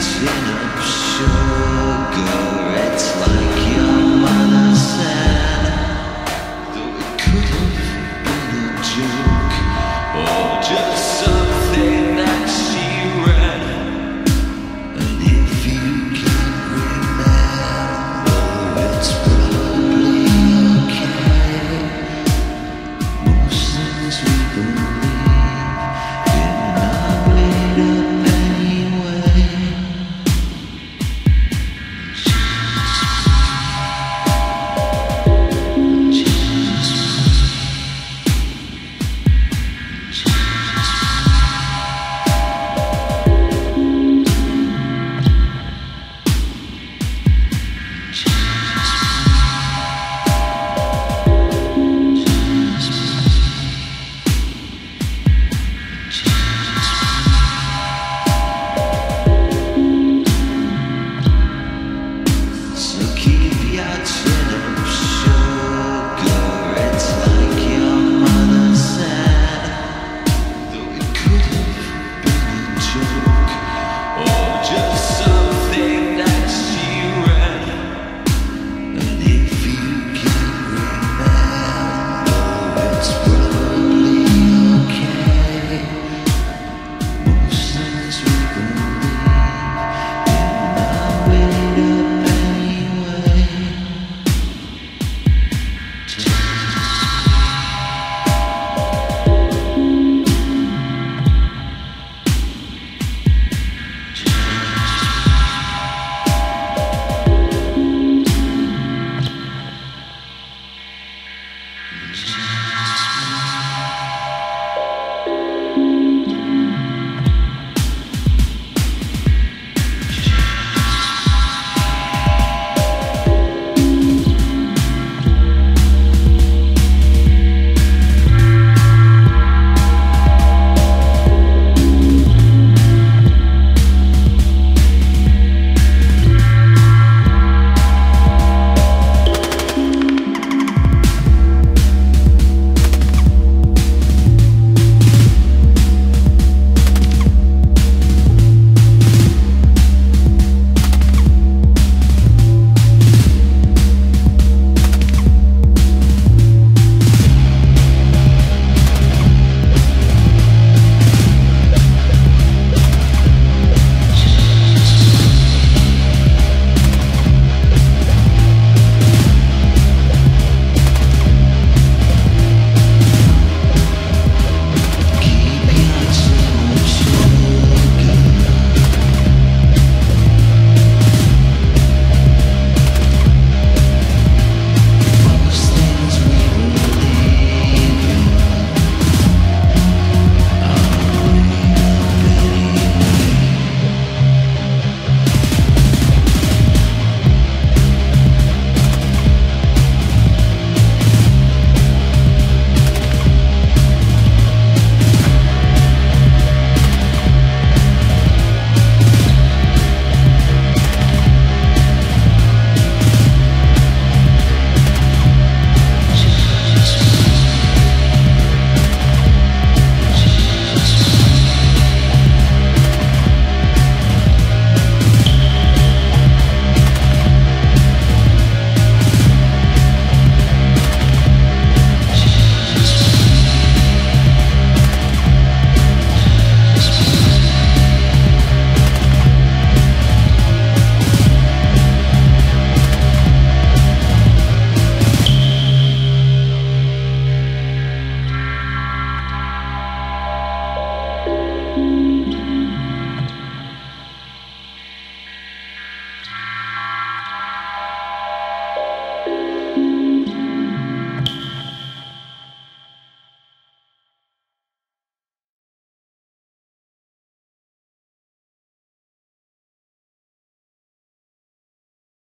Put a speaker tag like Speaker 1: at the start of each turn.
Speaker 1: chin up, sugar.